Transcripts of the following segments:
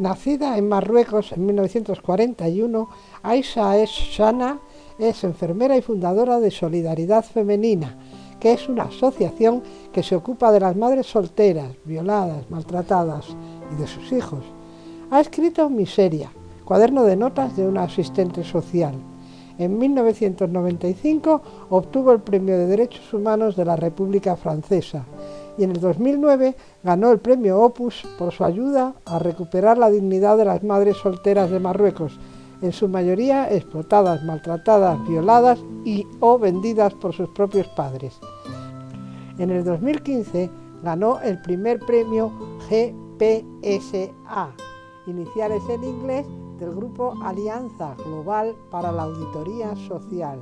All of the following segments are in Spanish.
Nacida en Marruecos en 1941, Aisha Shana es enfermera y fundadora de Solidaridad Femenina, que es una asociación que se ocupa de las madres solteras, violadas, maltratadas y de sus hijos. Ha escrito Miseria, cuaderno de notas de una asistente social. En 1995 obtuvo el Premio de Derechos Humanos de la República Francesa y en el 2009 ganó el Premio Opus por su ayuda a recuperar la dignidad de las madres solteras de Marruecos, en su mayoría explotadas, maltratadas, violadas y o vendidas por sus propios padres. En el 2015 ganó el primer premio GPSA, iniciales en inglés del grupo Alianza Global para la Auditoría Social.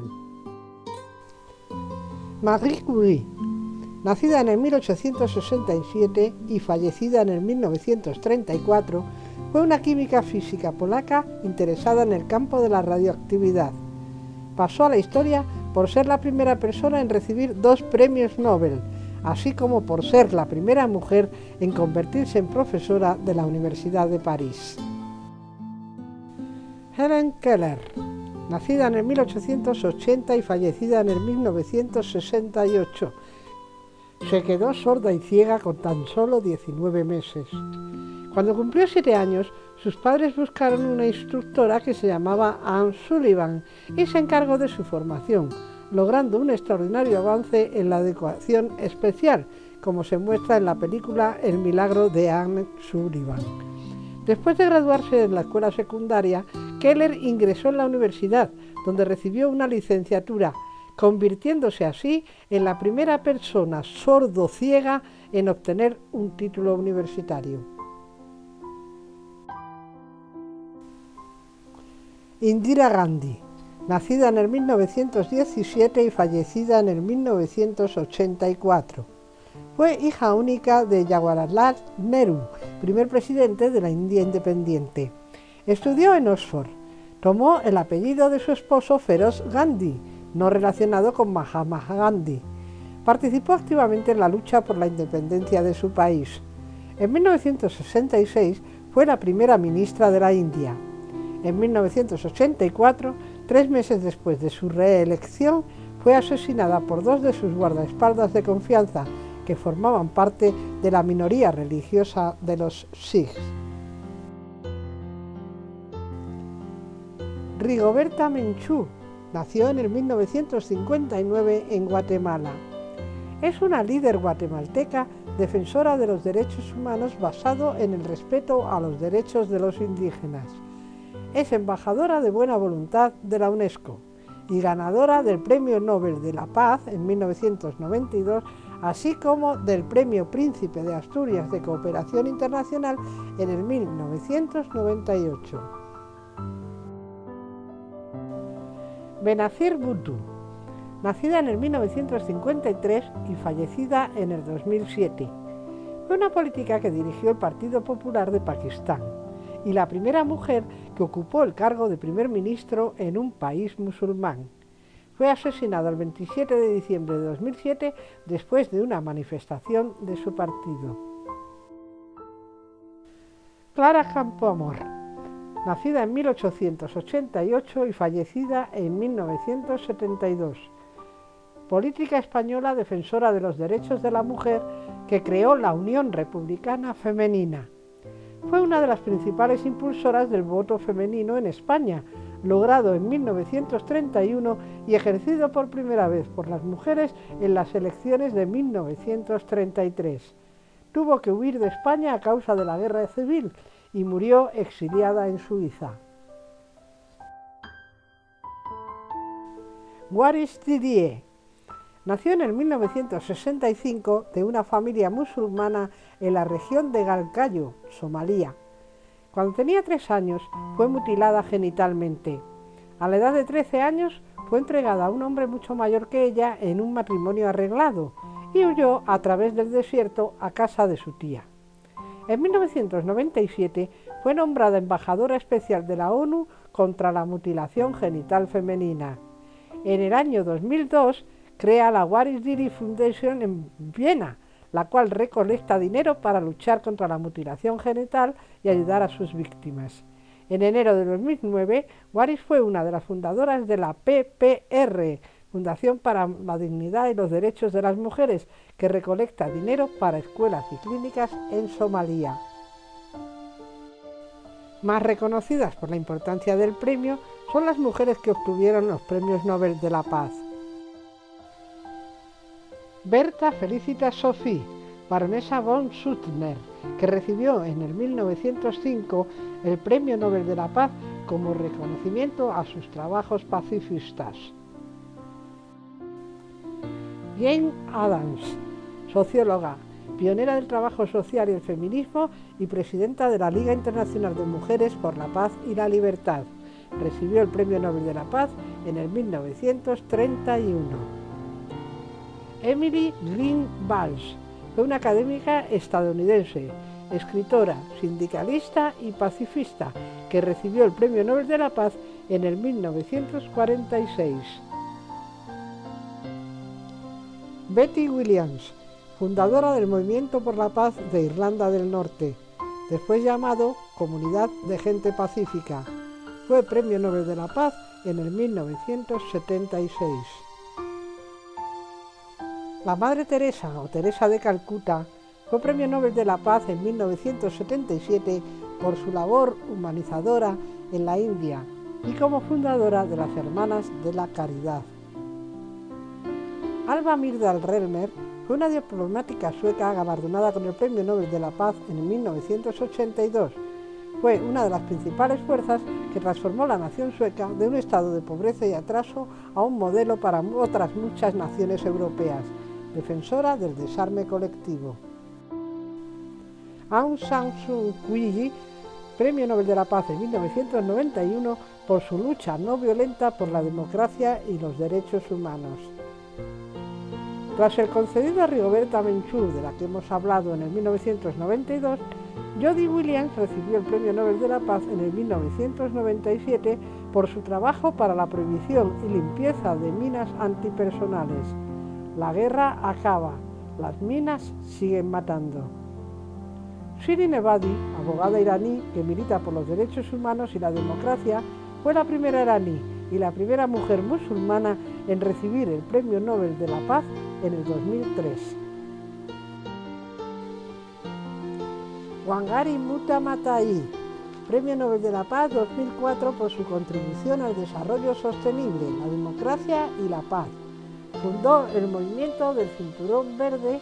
Marie Curie, nacida en el 1867 y fallecida en el 1934, fue una química física polaca interesada en el campo de la radioactividad. Pasó a la historia por ser la primera persona en recibir dos premios Nobel, así como por ser la primera mujer en convertirse en profesora de la Universidad de París. Helen Keller, nacida en el 1880 y fallecida en el 1968, se quedó sorda y ciega con tan solo 19 meses. Cuando cumplió siete años, sus padres buscaron una instructora que se llamaba Anne Sullivan y se encargó de su formación, logrando un extraordinario avance en la adecuación especial, como se muestra en la película El milagro de Anne Sullivan. Después de graduarse en la escuela secundaria, Keller ingresó en la universidad, donde recibió una licenciatura, convirtiéndose así en la primera persona sordo-ciega en obtener un título universitario. Indira Gandhi, nacida en el 1917 y fallecida en el 1984. Fue hija única de Jawaharlal Nehru, primer presidente de la India independiente. Estudió en Oxford. Tomó el apellido de su esposo Feroz Gandhi, no relacionado con Mahatma Gandhi. Participó activamente en la lucha por la independencia de su país. En 1966 fue la primera ministra de la India. En 1984, tres meses después de su reelección, fue asesinada por dos de sus guardaespaldas de confianza, que formaban parte de la minoría religiosa de los Sikhs. Rigoberta Menchú nació en el 1959 en Guatemala. Es una líder guatemalteca defensora de los derechos humanos basado en el respeto a los derechos de los indígenas. Es embajadora de buena voluntad de la UNESCO y ganadora del Premio Nobel de la Paz en 1992, así como del Premio Príncipe de Asturias de Cooperación Internacional en el 1998. Benazir Bhutto, nacida en el 1953 y fallecida en el 2007, fue una política que dirigió el Partido Popular de Pakistán y la primera mujer que ocupó el cargo de primer ministro en un país musulmán. Fue asesinado el 27 de diciembre de 2007 después de una manifestación de su partido. Clara Campoamor, nacida en 1888 y fallecida en 1972. Política española defensora de los derechos de la mujer que creó la Unión Republicana Femenina fue una de las principales impulsoras del voto femenino en España, logrado en 1931 y ejercido por primera vez por las mujeres en las elecciones de 1933. Tuvo que huir de España a causa de la guerra civil y murió exiliada en Suiza. Waris Didier nació en el 1965 de una familia musulmana en la región de Galkayo, Somalia. Cuando tenía tres años fue mutilada genitalmente. A la edad de 13 años fue entregada a un hombre mucho mayor que ella en un matrimonio arreglado y huyó a través del desierto a casa de su tía. En 1997 fue nombrada embajadora especial de la ONU contra la mutilación genital femenina. En el año 2002 crea la Waris Diri Foundation en Viena, la cual recolecta dinero para luchar contra la mutilación genital y ayudar a sus víctimas. En enero de 2009, Waris fue una de las fundadoras de la PPR, Fundación para la Dignidad y los Derechos de las Mujeres, que recolecta dinero para escuelas y clínicas en Somalia. Más reconocidas por la importancia del premio son las mujeres que obtuvieron los premios Nobel de la Paz. Berta Felicita Sophie, baronesa von Suttner, que recibió en el 1905 el Premio Nobel de la Paz como reconocimiento a sus trabajos pacifistas. Jane Addams, socióloga, pionera del trabajo social y el feminismo y presidenta de la Liga Internacional de Mujeres por la Paz y la Libertad. Recibió el Premio Nobel de la Paz en el 1931. Emily Lynn Walsh fue una académica estadounidense, escritora, sindicalista y pacifista que recibió el Premio Nobel de la Paz en el 1946. Betty Williams, fundadora del Movimiento por la Paz de Irlanda del Norte, después llamado Comunidad de Gente Pacífica. Fue Premio Nobel de la Paz en el 1976. La Madre Teresa o Teresa de Calcuta fue Premio Nobel de la Paz en 1977 por su labor humanizadora en la India y como fundadora de las Hermanas de la Caridad. Alba Myrdal Relmer fue una diplomática sueca galardonada con el Premio Nobel de la Paz en 1982. Fue una de las principales fuerzas que transformó la nación sueca de un estado de pobreza y atraso a un modelo para otras muchas naciones europeas, defensora del desarme colectivo. Aung San Suu Kyi, Premio Nobel de la Paz en 1991 por su lucha no violenta por la democracia y los derechos humanos. Tras el concedido a Rigoberta Menchú, de la que hemos hablado en el 1992, Jody Williams recibió el Premio Nobel de la Paz en el 1997 por su trabajo para la prohibición y limpieza de minas antipersonales. La guerra acaba, las minas siguen matando. Shirin Ebadi, abogada iraní que milita por los derechos humanos y la democracia, fue la primera iraní y la primera mujer musulmana en recibir el Premio Nobel de la Paz en el 2003. Wangari Muta Premio Nobel de la Paz 2004 por su contribución al desarrollo sostenible, la democracia y la paz. Fundó el movimiento del Cinturón Verde,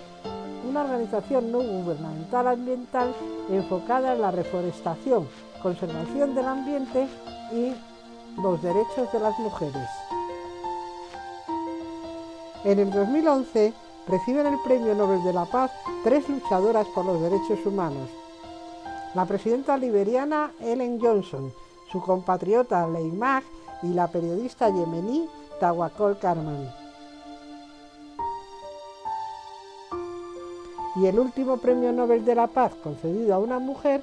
una organización no gubernamental ambiental enfocada en la reforestación, conservación del ambiente y los derechos de las mujeres. En el 2011 reciben el Premio Nobel de la Paz tres luchadoras por los derechos humanos. La presidenta liberiana Ellen Johnson, su compatriota Mag y la periodista yemení Tawakol Karman. Y el último Premio Nobel de la Paz concedido a una mujer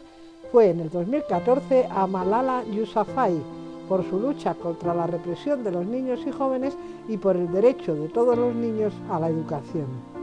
fue en el 2014 a Malala Yousafzai, por su lucha contra la represión de los niños y jóvenes y por el derecho de todos los niños a la educación.